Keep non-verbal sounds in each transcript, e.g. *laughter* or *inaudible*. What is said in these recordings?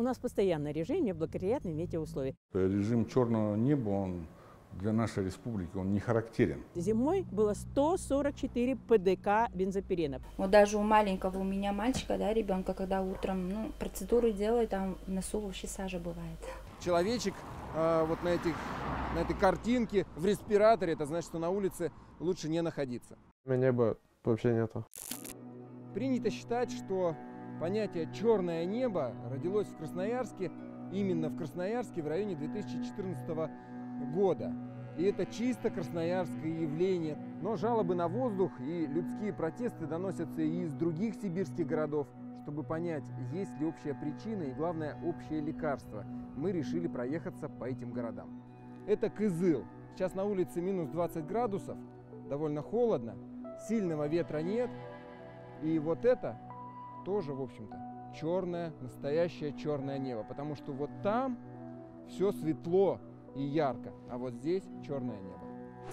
У нас постоянный режим, неблагоприятные метеоусловия. Режим черного неба, он для нашей республики, он не характерен. Зимой было 144 ПДК бензопирена. Вот даже у маленького, у меня мальчика, да, ребенка, когда утром ну, процедуры делает, там в носу вообще сажа бывает. Человечек э, вот на, этих, на этой картинке в респираторе, это значит, что на улице лучше не находиться. У меня неба вообще нету. Принято считать, что понятие «черное небо» родилось в Красноярске, именно в Красноярске в районе 2014 года. И это чисто красноярское явление. Но жалобы на воздух и людские протесты доносятся и из других сибирских городов. Чтобы понять, есть ли общая причина и, главное, общее лекарство, мы решили проехаться по этим городам. Это Кызыл. Сейчас на улице минус 20 градусов, довольно холодно, сильного ветра нет. И вот это тоже, в общем-то, черное, настоящее черное небо. Потому что вот там все светло и ярко, а вот здесь черное небо.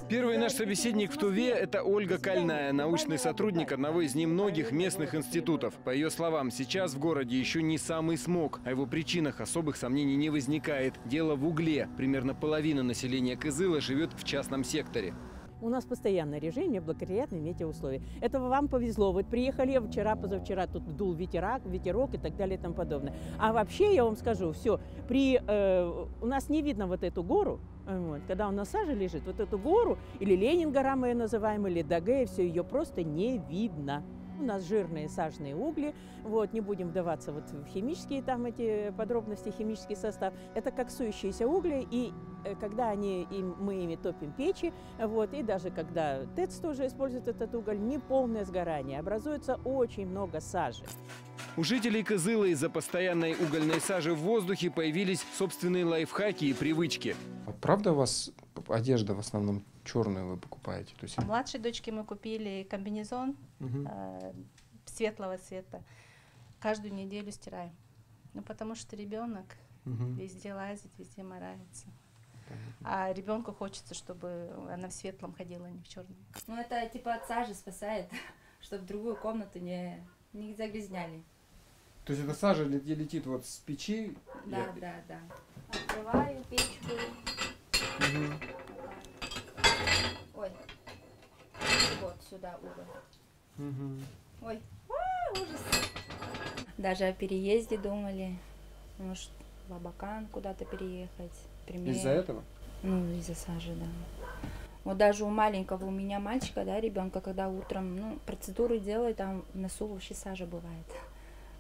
Первый наш собеседник в Туве – это Ольга Кальная, научный сотрудник одного из немногих местных институтов. По ее словам, сейчас в городе еще не самый смог. О его причинах особых сомнений не возникает. Дело в угле. Примерно половина населения Кызыла живет в частном секторе. У нас постоянный режим, неблагоприятные метеоусловия. Это вам повезло. Вот приехали вчера, позавчера, тут дул ветерок, ветерок и так далее и тому подобное. А вообще, я вам скажу, все, при, э, у нас не видно вот эту гору, вот, когда у нас сажа лежит, вот эту гору, или Ленин гора мы ее называем, или Дагея, все, ее просто не видно. У нас жирные сажные угли, вот, не будем вдаваться вот в химические там эти подробности, химический состав. Это коксующиеся угли, и э, когда они, им, мы ими топим печи, вот, и даже когда ТЭЦ тоже использует этот уголь, неполное сгорание, образуется очень много сажи. У жителей Кызыла из-за постоянной угольной сажи в воздухе появились собственные лайфхаки и привычки. А правда у вас одежда в основном черную вы покупаете? То есть... Младшей дочке мы купили комбинезон Мгм. э, светлого цвета. Каждую неделю стираем. Ну, потому что ребенок Мгм. везде лазит, везде морается. А ребенку хочется, чтобы она в светлом ходила, а не в черном. Ну это типа от сажи спасает, *laughs* чтобы другую комнату не, не загрязняли. То есть эта сажа лет- летит вот с печи? Да, Я- да, да. Открываю печку. Мгм. Ой. Вот сюда угол. Мгм. Ой, а, ужас. Даже о переезде думали. Может, в Абакан куда-то переехать. Из-за этого? Ну, из-за сажи, да. Вот даже у маленького, у меня мальчика, да, ребенка, когда утром, ну, процедуры делает, там в носу вообще сажа бывает.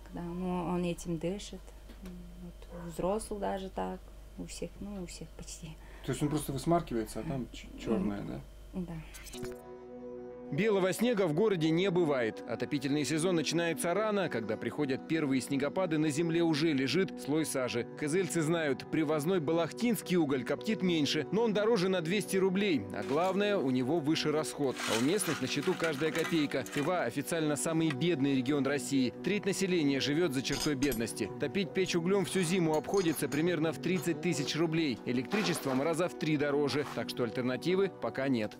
Когда ну, он этим дышит. Вот у взрослых даже так. У всех, ну, у всех почти. То есть он просто высмаркивается, а там черное, да? Да. Белого снега в городе не бывает. Отопительный сезон начинается рано, когда приходят первые снегопады, на земле уже лежит слой сажи. Кызыльцы знают, привозной балахтинский уголь коптит меньше, но он дороже на 200 рублей. А главное, у него выше расход. А у местных на счету каждая копейка. Тыва официально самый бедный регион России. Треть населения живет за чертой бедности. Топить печь углем всю зиму обходится примерно в 30 тысяч рублей. Электричеством раза в три дороже. Так что альтернативы пока нет.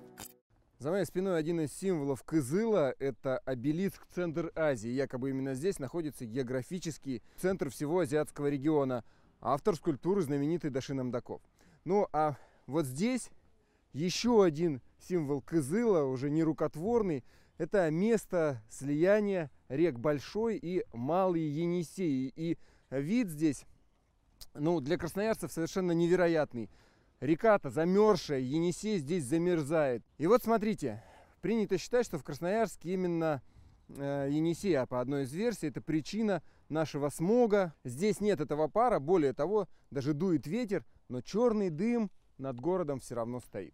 За моей спиной один из символов Кызыла – это обелиск Центр Азии. Якобы именно здесь находится географический центр всего азиатского региона. Автор скульптуры знаменитый Дашин Амдаков. Ну а вот здесь еще один символ Кызыла, уже не рукотворный. Это место слияния рек Большой и Малый Енисей. И вид здесь, ну, для красноярцев совершенно невероятный. Река-то замерзшая, Енисей здесь замерзает. И вот смотрите, принято считать, что в Красноярске именно э, Енисей, а по одной из версий, это причина нашего смога. Здесь нет этого пара, более того, даже дует ветер, но черный дым над городом все равно стоит.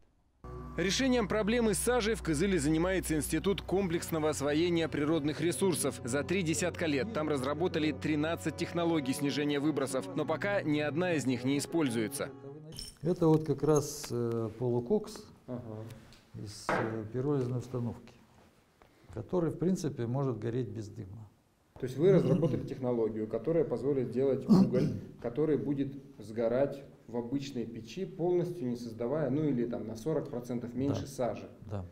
Решением проблемы с сажей в Кызыле занимается Институт комплексного освоения природных ресурсов. За три десятка лет там разработали 13 технологий снижения выбросов, но пока ни одна из них не используется. Это вот как раз э, полукокс из э, пиролизной установки, который, в принципе, может гореть без дыма. То есть вы разработали технологию, которая позволит сделать уголь, который будет сгорать в обычной печи, полностью не создавая, ну или там на 40% меньше Да. сажи. Да.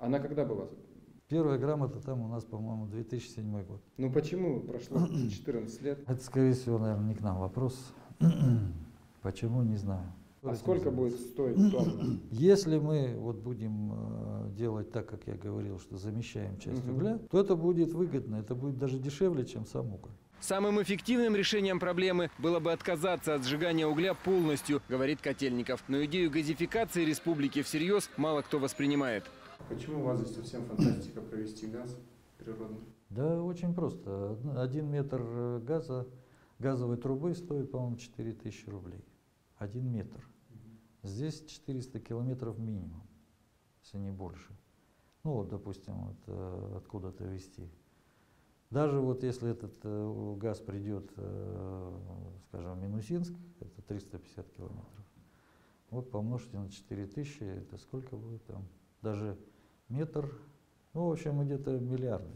Она когда была Первая грамота там у нас, по-моему, 2007 год. Ну почему прошло 14 лет? Это, скорее всего, наверное, не к нам вопрос. Почему, не знаю. А сколько будет стоить *clears throat* тонна? Если мы вот будем э, делать так, как я говорил, что замещаем часть угля, то это будет выгодно, это будет даже дешевле, чем сам уголь. Самым эффективным решением проблемы было бы отказаться от сжигания угля полностью, говорит Котельников. Но идею газификации республики всерьез мало кто воспринимает. Почему у вас здесь совсем фантастика провести газ природный? Да, очень просто. Один метр э, газа, газовой трубы стоит, по-моему, 4000 рублей. Один метр. Здесь 400 километров минимум, если не больше. Ну вот, допустим, вот, э, откуда-то везти. Даже вот если этот э, газ придет, э, скажем, в Минусинск, это 350 километров. Вот помножьте на 4000, это сколько будет там? Даже метр, ну, в общем, где-то миллиарды.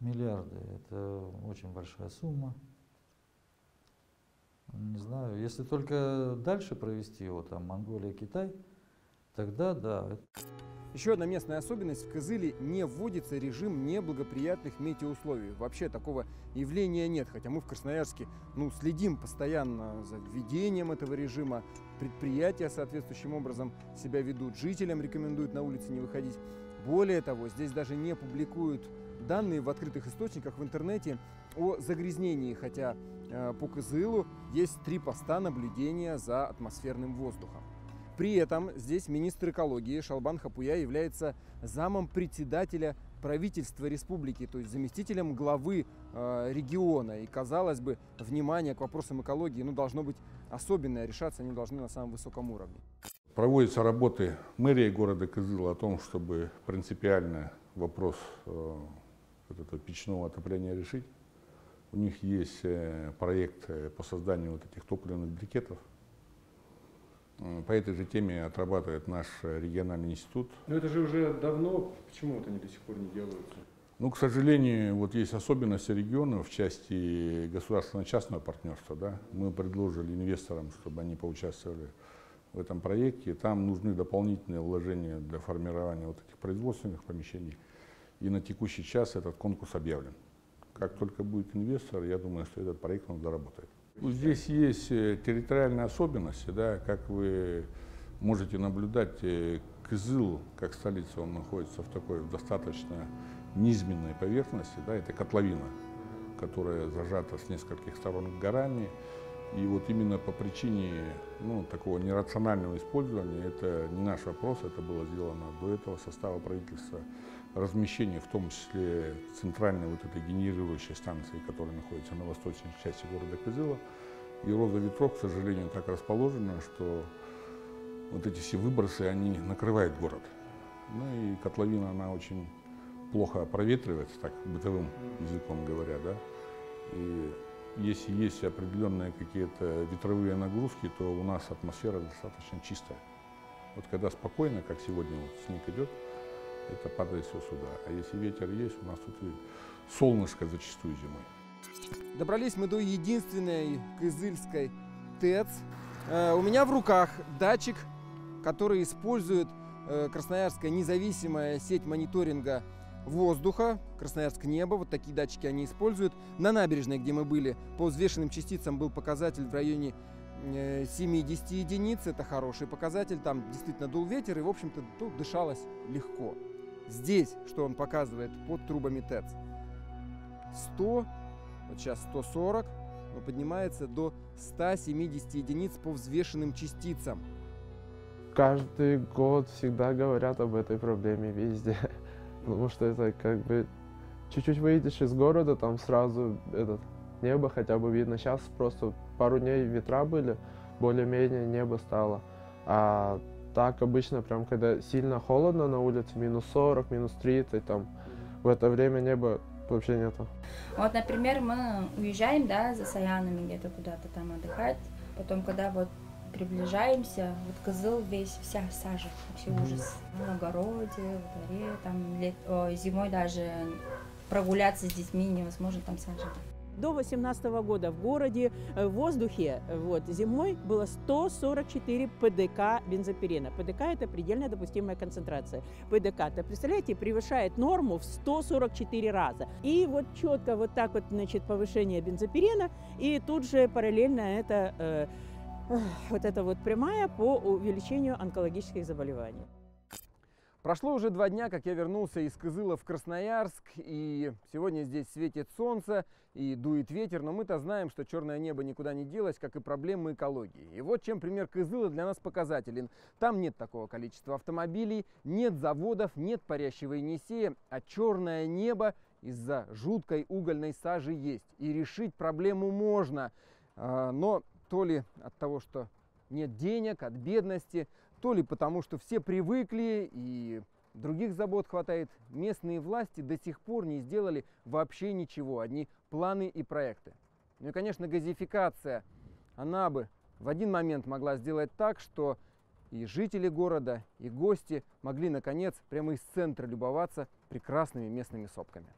Миллиарды. Это очень большая сумма. Не знаю, если только дальше провести его, там, Монголия, Китай, тогда да. Еще одна местная особенность. В Кызыле не вводится режим неблагоприятных метеоусловий. Вообще такого явления нет. Хотя мы в Красноярске ну, следим постоянно за введением этого режима. Предприятия соответствующим образом себя ведут. Жителям рекомендуют на улице не выходить. Более того, здесь даже не публикуют данные в открытых источниках в интернете о загрязнении. Хотя э, по Кызылу есть три поста наблюдения за атмосферным воздухом. При этом здесь министр экологии Шалбан Хапуя является замом председателя правительства республики, то есть заместителем главы э, региона. И казалось бы, внимание к вопросам экологии ну, должно быть особенное, решаться они должны на самом высоком уровне. Проводятся работы мэрии города Кызыла о том, чтобы принципиально вопрос э, вот этого печного отопления решить. У них есть э, проект э, по созданию вот этих топливных брикетов. По этой же теме отрабатывает наш э, региональный институт. Ну это же уже давно, почему вот они до сих пор не делаются? Ну, к сожалению, вот есть особенности региона в части государственно-частного партнерства. Да? Мы предложили инвесторам, чтобы они поучаствовали в этом проекте. Там нужны дополнительные вложения для формирования вот этих производственных помещений. И на текущий час этот конкурс объявлен. Как только будет инвестор, я думаю, что этот проект он заработает. Здесь есть э, территориальные особенности, да, как вы можете наблюдать, э, Кызыл, как столица, он находится в такой достаточно низменной поверхности, да, это котловина, которая зажата с нескольких сторон горами. И вот именно по причине ну, такого нерационального использования, это не наш вопрос, это было сделано до этого состава правительства, размещение в том числе центральной вот этой генерирующей станции, которая находится на восточной части города Кызыла. И роза ветров, к сожалению, так расположена, что вот эти все выбросы, они накрывают город. Ну и котловина, она очень плохо проветривается, так бытовым языком говоря, да. И если есть определенные какие-то ветровые нагрузки, то у нас атмосфера достаточно чистая. Вот когда спокойно, как сегодня вот снег идет, это падает все сюда. А если ветер есть, у нас тут и солнышко зачастую зимой. Добрались мы до единственной кызыльской ТЭЦ. Э, У меня в руках датчик, который использует э, Красноярская независимая сеть мониторинга воздуха, Красноярск небо, вот такие датчики они используют. На набережной, где мы были, по взвешенным частицам был показатель в районе э, 7-10 единиц, это хороший показатель, там действительно дул ветер и, в общем-то, тут дышалось легко. Здесь, что он показывает под трубами ТЭЦ, 100, вот сейчас 140, но поднимается до 170 единиц по взвешенным частицам. Каждый год всегда говорят об этой проблеме везде. Потому что это как бы чуть-чуть выйдешь из города, там сразу этот небо хотя бы видно. Сейчас просто пару дней ветра были, более-менее небо стало. А так обычно, прям когда сильно холодно на улице, минус 40, минус 30, там в это время неба вообще нету. Вот, например, мы уезжаем, да, за Саянами где-то куда-то там отдыхать. Потом, когда вот приближаемся, вот козыл весь, вся сажа, вообще ужас. На огороде, во дворе, там лет, о, зимой даже прогуляться с детьми невозможно, там сажа. До 2018 года в городе э, в воздухе э, вот, зимой было 144 ПДК бензопирена. ПДК – это предельно допустимая концентрация. ПДК, это, представляете, превышает норму в 144 раза. И вот четко вот так вот, значит, повышение бензопирена, и тут же параллельно это э, вот эта вот прямая по увеличению онкологических заболеваний. Прошло уже два дня, как я вернулся из Кызыла в Красноярск, и сегодня здесь светит солнце и дует ветер, но мы-то знаем, что черное небо никуда не делось, как и проблемы экологии. И вот чем пример Кызыла для нас показателен. Там нет такого количества автомобилей, нет заводов, нет парящего Енисея, а черное небо из-за жуткой угольной сажи есть. И решить проблему можно, а, но то ли от того, что нет денег, от бедности, то ли потому, что все привыкли и других забот хватает, местные власти до сих пор не сделали вообще ничего, одни планы и проекты. Ну и, конечно, газификация, она бы в один момент могла сделать так, что и жители города, и гости могли, наконец, прямо из центра любоваться прекрасными местными сопками.